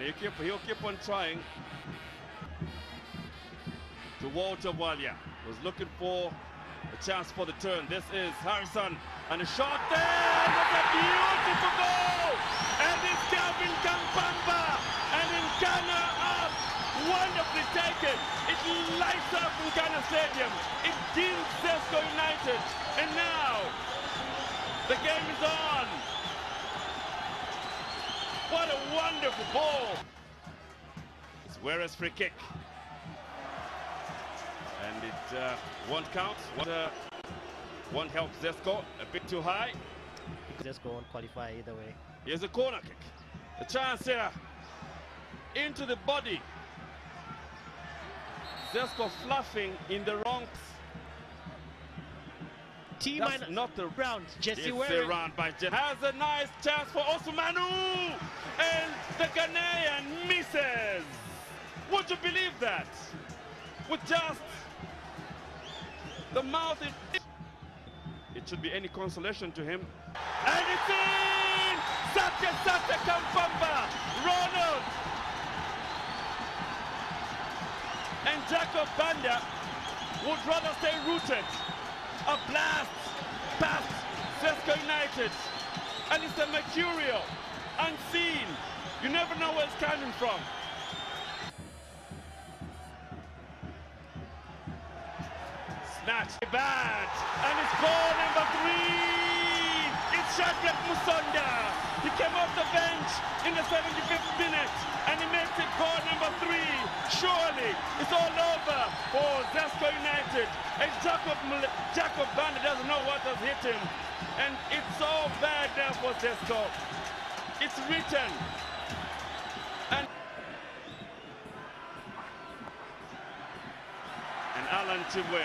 He'll keep, he'll keep on trying. To Walter Bwalya, was looking for a chance for the turn. This is Harrison, and a shot there! That's a beautiful goal! And it's Kelvin Kampamba, and Nkana up, wonderfully taken. It lights up Nkana Stadium. It deals Zesco United, and now the game is on. Wonderful ball! It's Weres free kick. And it uh, won't count. What, uh, won't help Zesco. A bit too high. Just won't qualify either way. Here's a corner kick. A chance here. Into the body. Zesco fluffing in the wrong. T minus not the round. Jesse a round by Jet. Has a nice chance for Osmanu. The Ghanaian misses. Would you believe that? With just the mouth. It, it should be any consolation to him. And it's in! Satya Satya Kampamba! Ronald! And Jacob Banda would rather stay rooted. A blast past Zesco United. And it's a mercurial, unseen. You never know where it's coming from. Snatch bad. And it's goal number three. It's Shadrach Musonda. He came off the bench in the 75th minute and he makes it goal number three. Surely it's all over for Zesco United. And Jacob, Jacob Banda doesn't know what has hit him. And it's so bad there for Zesco. It's written. And and Alan Chibwe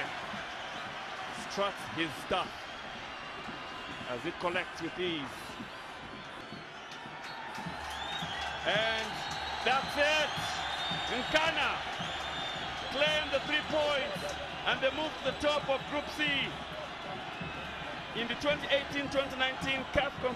struts his stuff as it collects with ease. And that's it. Nkana claim the three points and they move to the top of Group C in the 2018-2019 CAF Confederation.